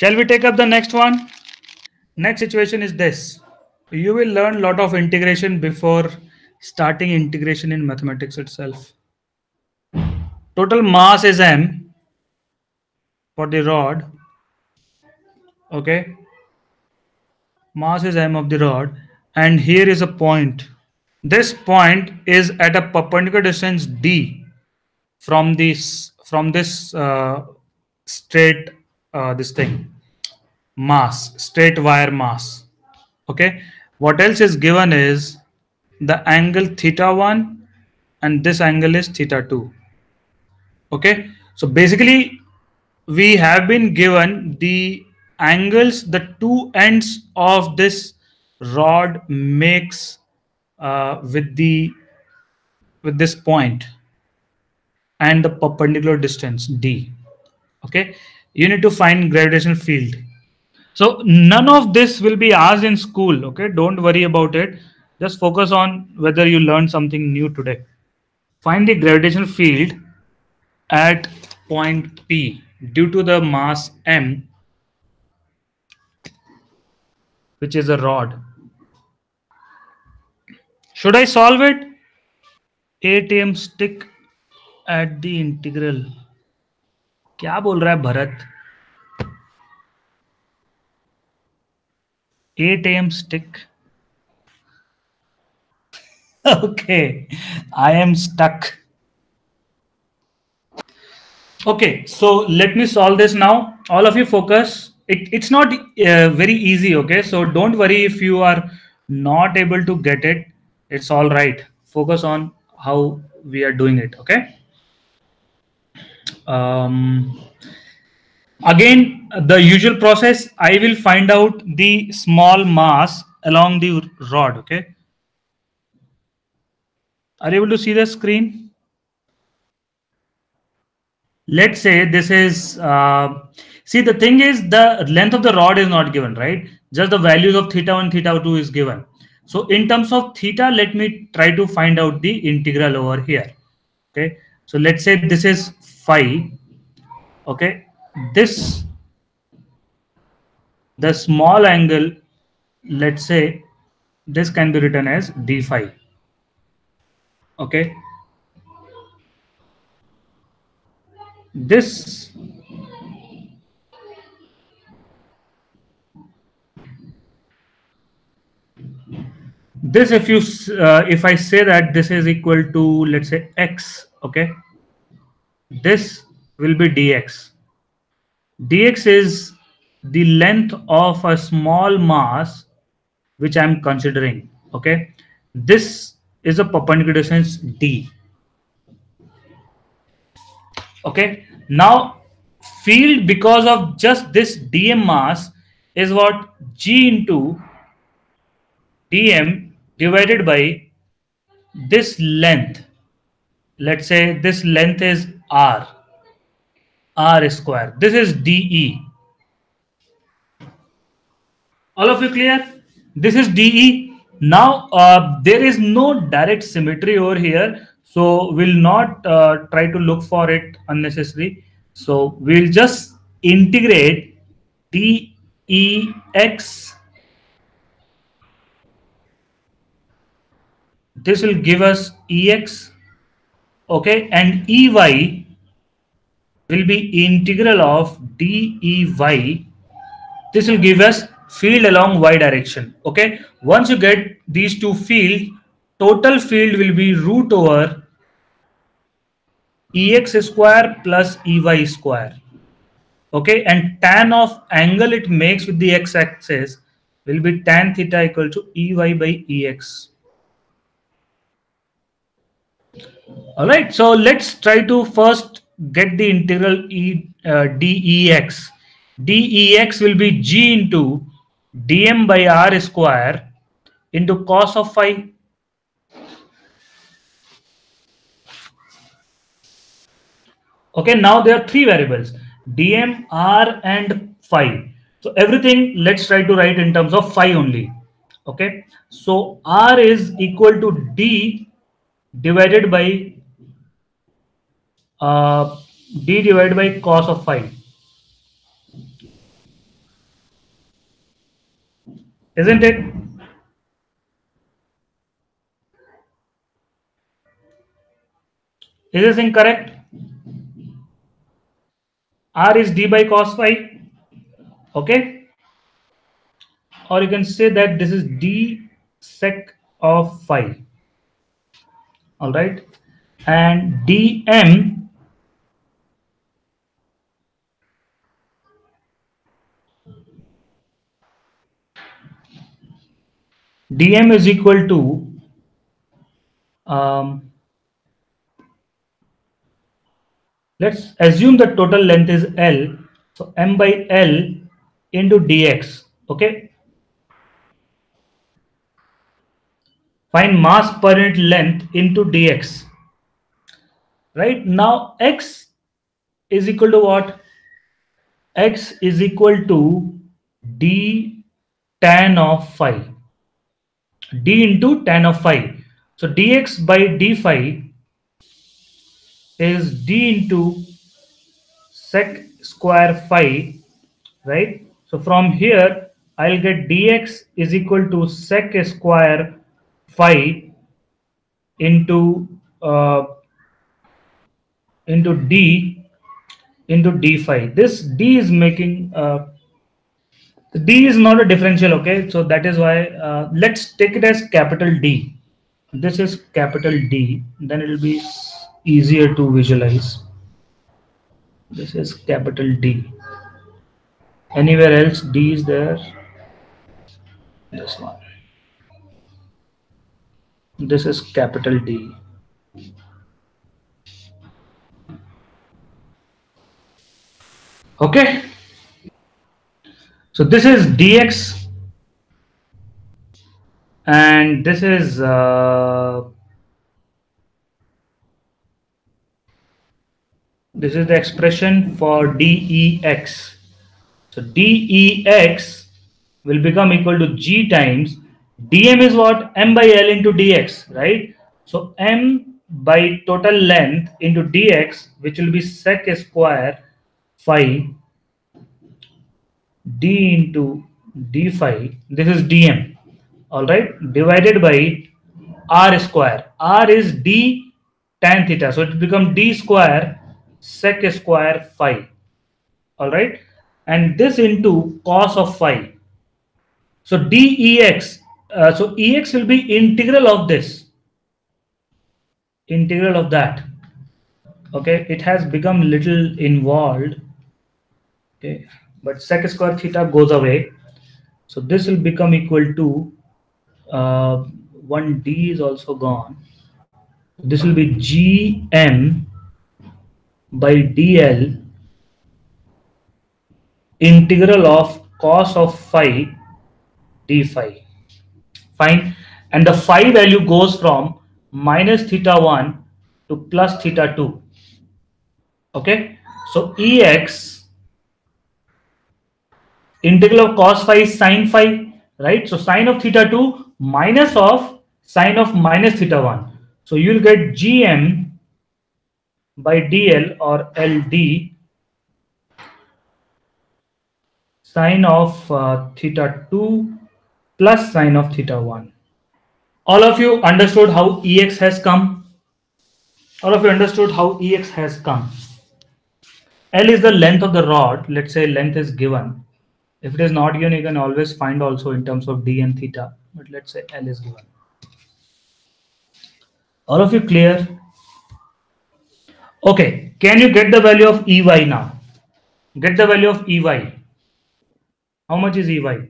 Shall we take up the next one? Next situation is this. You will learn lot of integration before starting integration in mathematics itself. Total mass is m for the rod. Okay. Mass is m of the rod. And here is a point. This point is at a perpendicular distance d from this from this uh, straight uh, this thing mass straight wire mass okay? What else is given is the angle theta 1 and this angle is theta 2 okay? So basically we have been given the angles the two ends of this rod makes uh, with the with this point and the perpendicular distance d okay? You need to find gravitational field so none of this will be asked in school okay don't worry about it just focus on whether you learned something new today find the gravitational field at point p due to the mass m which is a rod should i solve it atm stick at the integral क्या बोल रहा है Bharat ATM stick. okay, I am stuck. Okay, so let me solve this now. All of you focus. It, it's not uh, very easy, okay? So don't worry if you are not able to get it. It's all right. Focus on how we are doing it, okay? Um, again the usual process i will find out the small mass along the rod okay? Are you able to see the screen? Let's say this is uh, see the thing is the length of the rod is not given right? Just the values of theta 1 theta 2 is given. So in terms of theta let me try to find out the integral over here okay? So let's say this is phi okay this the small angle let's say this can be written as d phi. Okay? This this if you uh, if i say that this is equal to let's say x okay? This will be dx. Dx is the length of a small mass which I'm considering. Okay, this is a perpendicular distance d. Okay, now field because of just this dm mass is what g into dm divided by this length. Let's say this length is r r square. This is de all of you clear? This is de now uh, there is no direct symmetry over here so we'll not uh, try to look for it unnecessary. So we'll just integrate dex this will give us ex okay and ey will be integral of dey this will give us field along y direction okay? Once you get these two fields, total field will be root over ex square plus ey square okay? And tan of angle it makes with the x axis will be tan theta equal to ey by ex all right so let's try to first get the integral e uh, dex dex will be g into dm by r square into cos of phi. Okay now there are three variables dm r and phi. So everything let's try to write in terms of phi only. Okay so r is equal to d divided by uh, d divided by cos of phi Isn't it? Is this incorrect? R is d by cos phi. Okay. Or you can say that this is d sec of phi. All right. And dm dm is equal to um, let's assume the total length is L. So m by L into dx. Okay. Find mass per unit length into dx. Right now, x is equal to what? x is equal to d tan of phi. D into tan of phi. So dx by d phi is d into sec square phi, right? So from here, I'll get dx is equal to sec square phi into uh, into d into d phi. This d is making uh, d is not a differential, okay? So that is why uh, let's take it as capital D. This is capital D. Then it will be easier to visualize. This is capital D. Anywhere else D is there? This one. This is capital D. Okay. So this is dx and this is uh, this is the expression for dex. So dex will become equal to g times dm is what m by l into dx, right? So m by total length into dx, which will be sec square phi d into d phi. This is dm, all right, divided by r square. r is d tan theta, so it becomes d square sec square phi all right and this into cos of phi so dex uh, so ex will be integral of this integral of that okay it has become little involved okay but sec square theta goes away so this will become equal to uh, 1d is also gone this will be gm by dl integral of cos of phi d phi. Fine. And the phi value goes from minus theta 1 to plus theta 2. Okay. So Ex integral of cos phi is sine phi, right? So sine of theta 2 minus of sine of minus theta 1. So you will get Gm by dl or ld sine of uh, theta 2 plus sine of theta 1. All of you understood how Ex has come? All of you understood how Ex has come? L is the length of the rod. Let's say length is given. If it is not given, you can always find also in terms of d and theta. But let's say L is given. All of you clear? Okay, can you get the value of EY now? Get the value of EY. How much is EY?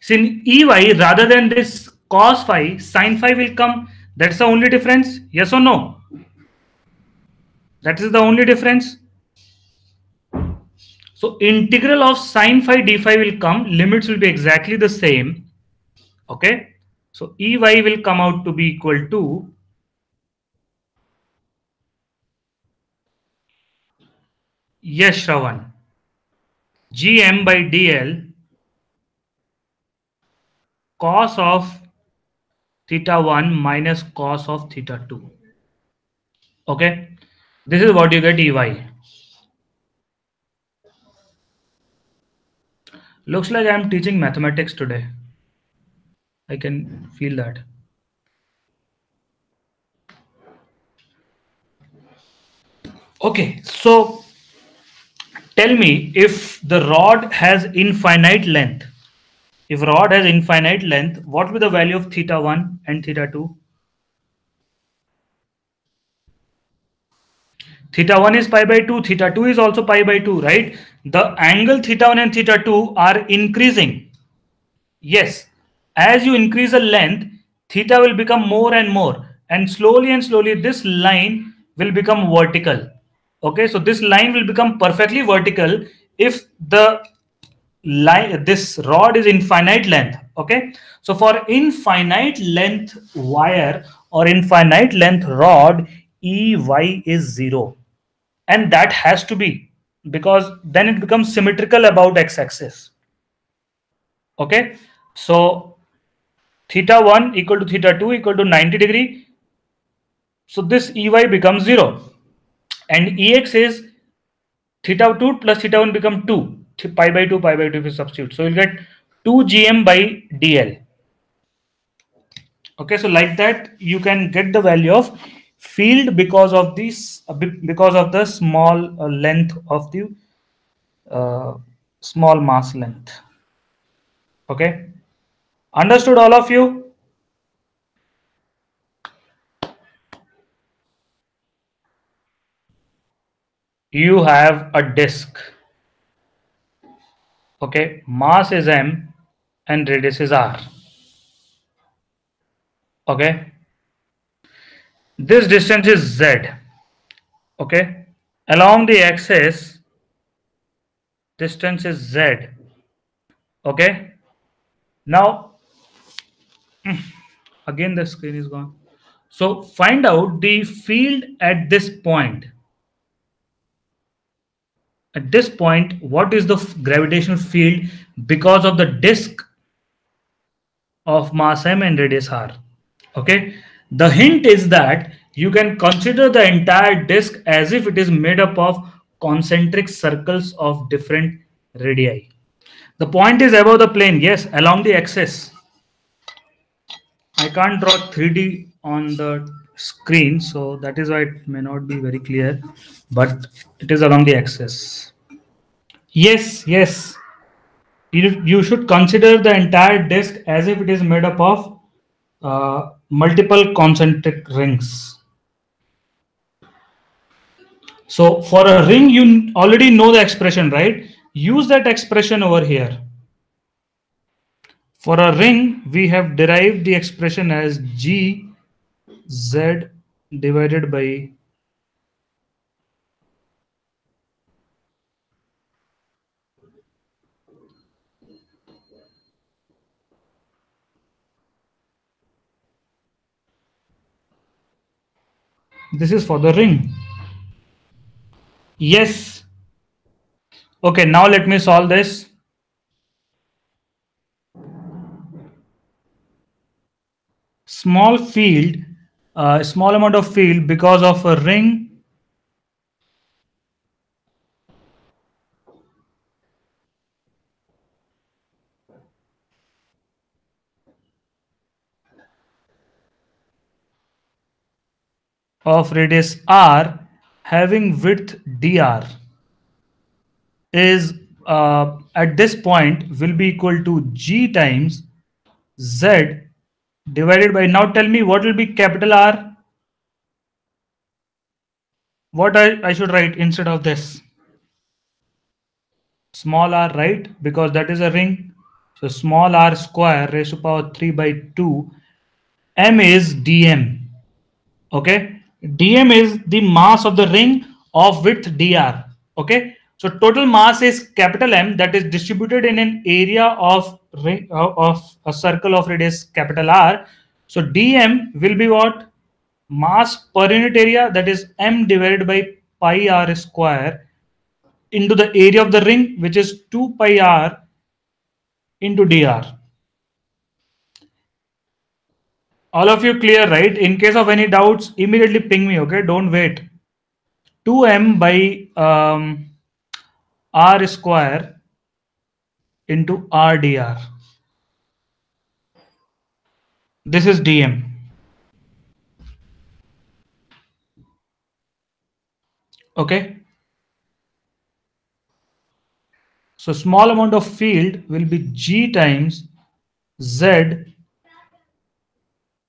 So EY, rather than this cos phi, sin phi will come. That's the only difference. Yes or no? That is the only difference. So integral of sine phi d phi will come, limits will be exactly the same. Okay. So Ey will come out to be equal to yes, Shravan. Gm by dl cos of theta 1 minus cos of theta 2. Okay, this is what you get EY. Looks like I'm teaching mathematics today. I can feel that. Okay, so tell me if the rod has infinite length. If rod has infinite length, what will be the value of theta 1 and theta 2? Theta 1 is pi by 2, theta 2 is also pi by 2, right? The angle theta 1 and theta 2 are increasing. Yes, as you increase the length, theta will become more and more. And slowly and slowly, this line will become vertical okay so this line will become perfectly vertical if the line this rod is infinite length okay? So for infinite length wire or infinite length rod ey is zero. And that has to be because then it becomes symmetrical about x-axis okay? So theta 1 equal to theta 2 equal to 90 degree. So this ey becomes zero. And ex is theta 2 plus theta 1 become 2 pi by 2 pi by 2 if you substitute. So you'll get 2 gm by dl okay so like that you can get the value of field because of this because of the small uh, length of the uh, small mass length. Okay? Understood all of you? You have a disk okay? Mass is m and radius is r. Okay? This distance is z. Okay? Along the axis distance is z. Okay? Now again the screen is gone. So find out the field at this point at this point, what is the gravitational field because of the disk of mass m and radius r? Okay. The hint is that you can consider the entire disk as if it is made up of concentric circles of different radii. The point is above the plane, yes, along the axis. I can't draw 3D on the screen, so that is why it may not be very clear, but it is along the axis. Yes, yes. You, you should consider the entire disk as if it is made up of uh, multiple concentric rings. So for a ring, you already know the expression, right? Use that expression over here. For a ring, we have derived the expression as G Z divided by This is for the ring. Yes. Okay, now let me solve this. Small field, uh, small amount of field because of a ring of radius r having width dr is uh, at this point will be equal to g times z divided by now tell me what will be capital R? What I, I should write instead of this? Small r right? Because that is a ring. So small r square raised to power 3 by 2 m is dm. Okay dm is the mass of the ring of width dr okay? So total mass is capital m that is distributed in an area of ring uh, of a circle of radius capital r. So dm will be what? Mass per unit area that is m divided by pi r square into the area of the ring which is 2 pi r into dr all of you clear right? In case of any doubts immediately ping me okay? Don't wait. 2m by um, r square into rdr this is dm okay? So small amount of field will be g times z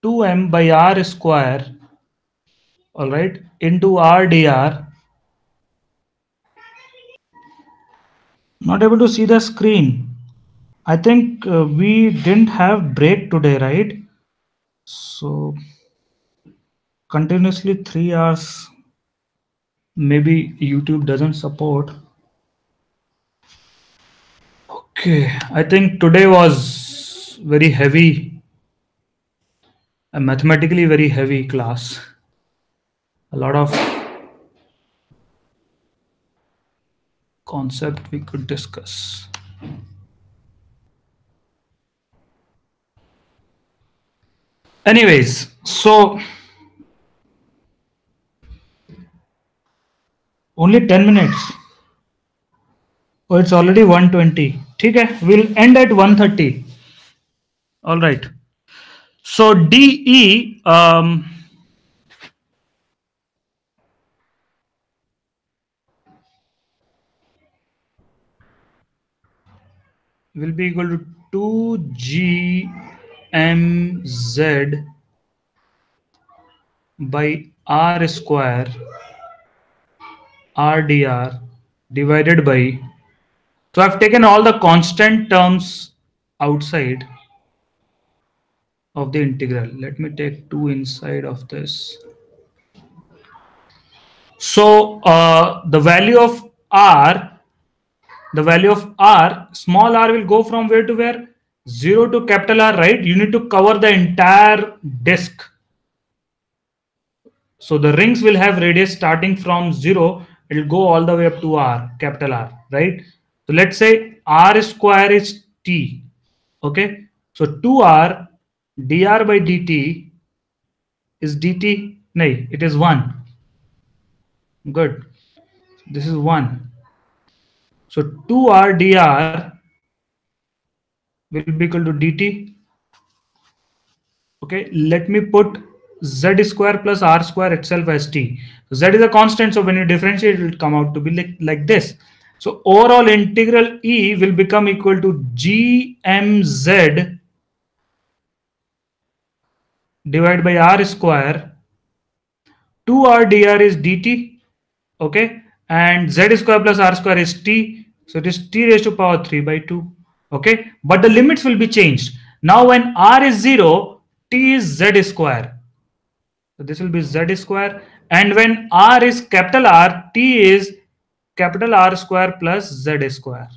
2m by r square all right into rdr not able to see the screen. I think uh, we didn't have break today right? So continuously 3 hours maybe youtube doesn't support. Okay i think today was very heavy a mathematically very heavy class. A lot of concept we could discuss. Anyways so only 10 minutes. Oh it's already 120 okay we'll end at 130 all right so de um, will be equal to 2gmz by r square rdr divided by so I've taken all the constant terms outside of the integral. Let me take 2 inside of this. So uh, the value of r the value of r small r will go from where to where? 0 to capital r right? You need to cover the entire disk. So the rings will have radius starting from 0 it will go all the way up to r capital r right? So let's say r square is t okay? So 2r dr by dt is dt no it is 1 good this is 1 so 2r dr will be equal to dt. Okay, let me put z square plus r square itself as t z is a constant, so when you differentiate, it will come out to be like, like this. So overall integral E will become equal to gmz divided by r square. 2r dr is dt. Okay, and z square plus r square is t. So it is t raised to power 3 by 2. Okay, but the limits will be changed. Now when r is 0, t is z square. So this will be z square. And when r is capital R, t is capital R square plus z square.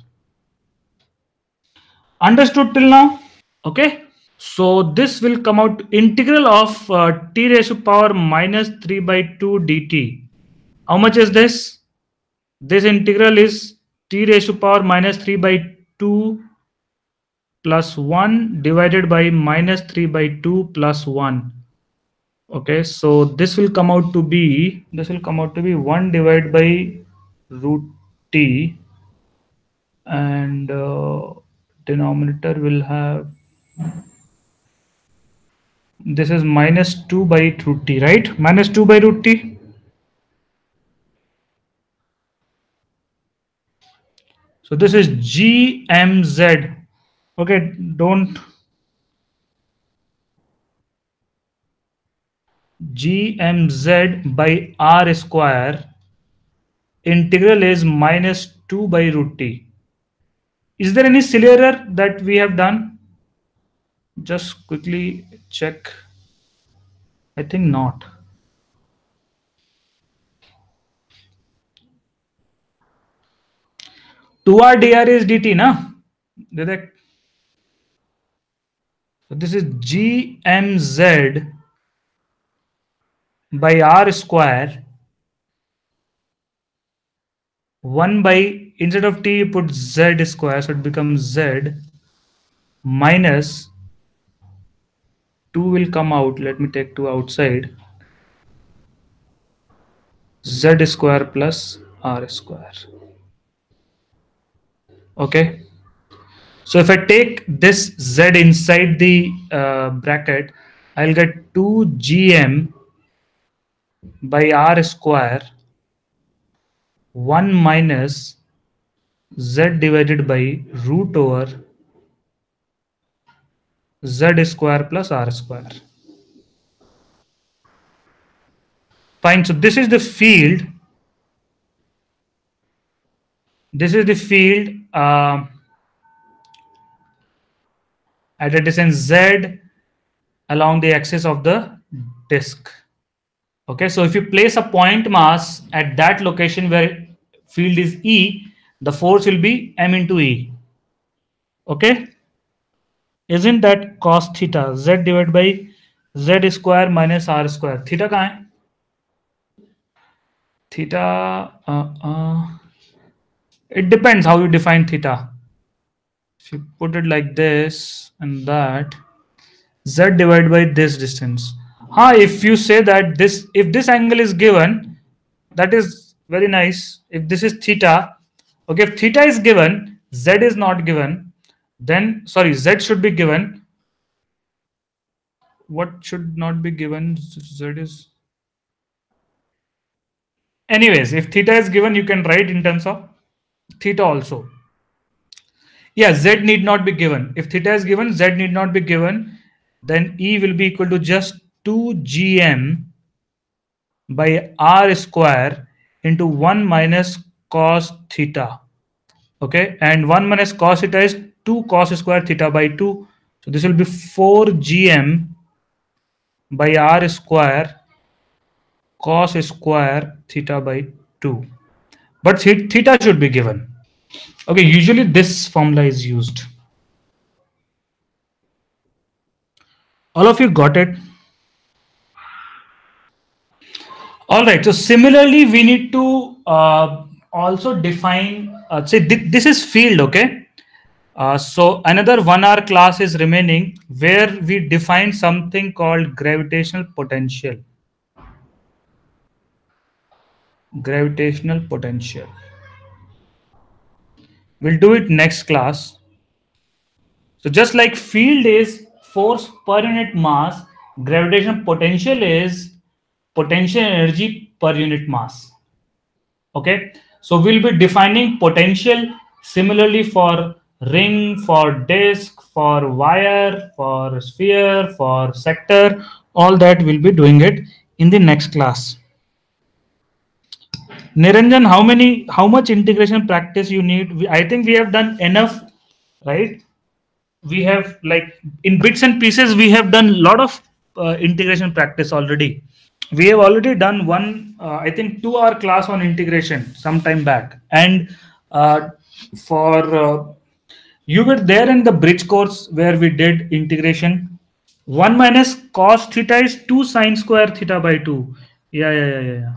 Understood till now? Okay. So this will come out integral of uh, t raised to power minus 3 by 2 dt. How much is this? This integral is t raised to power minus 3 by 2 plus 1 divided by minus 3 by 2 plus 1 okay so this will come out to be this will come out to be 1 divided by root t and uh, denominator will have this is minus 2 by root t right? Minus 2 by root t. So this is gmz okay don't. Gmz by r square integral is minus 2 by root t. Is there any silly error that we have done just quickly check i think not r dr is dt na Direct. So this is gmz by r square 1 by instead of t you put z square so it becomes z minus 2 will come out. Let me take 2 outside. z square plus r square. Okay. So if I take this z inside the uh, bracket, I'll get 2 gm by r square 1 minus z divided by root over z square plus r square. Fine, so this is the field. This is the field uh, at a distance z along the axis of the disk. Okay, so if you place a point mass at that location where field is E, the force will be M into E. Okay, isn't that cos theta z divided by z square minus r square? Theta कहाँ है? Theta, uh, uh, it depends how you define theta. If you put it like this and that, z divided by this distance ha if you say that this if this angle is given that is very nice if this is theta okay if theta is given z is not given then sorry z should be given. What should not be given? Z is anyways if theta is given you can write in terms of theta also. Yeah z need not be given. If theta is given z need not be given then e will be equal to just 2 gm by r square into 1 minus cos theta. Okay, and 1 minus cos theta is 2 cos square theta by 2. So this will be 4 gm by r square cos square theta by 2. But theta should be given. Okay, usually this formula is used. All of you got it? All right. So similarly, we need to uh, also define, uh, say th this is field, okay? Uh, so another one hour class is remaining where we define something called gravitational potential. Gravitational potential. We'll do it next class. So just like field is force per unit mass, gravitational potential is potential energy per unit mass. Okay, so we'll be defining potential similarly for ring, for disk, for wire, for sphere, for sector, all that we'll be doing it in the next class. Niranjan, how many, how much integration practice you need? I think we have done enough, right? We have like in bits and pieces, we have done a lot of uh, integration practice already we have already done one uh, i think two hour class on integration some time back and uh, for uh, you were there in the bridge course where we did integration. 1 minus cos theta is 2 sine square theta by 2 yeah yeah yeah yeah,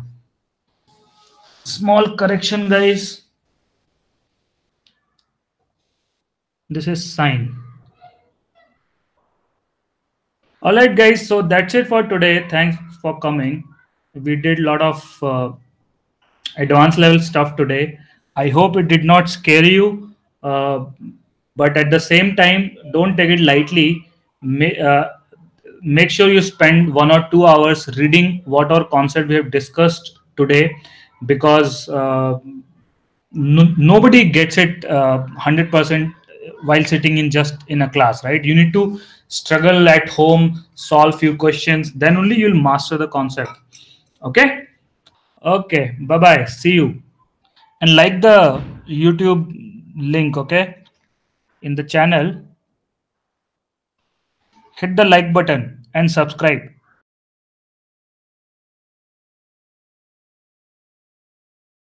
small correction guys. This is sine. All right guys. So that's it for today. Thanks for coming. We did a lot of uh, advanced level stuff today. I hope it did not scare you, uh, but at the same time, don't take it lightly. Uh, make sure you spend one or two hours reading what our concept we have discussed today, because uh, no, nobody gets it 100% uh, while sitting in just in a class, right? You need to struggle at home solve few questions then only you'll master the concept. Okay? Okay bye bye see you. And like the youtube link okay in the channel hit the like button and subscribe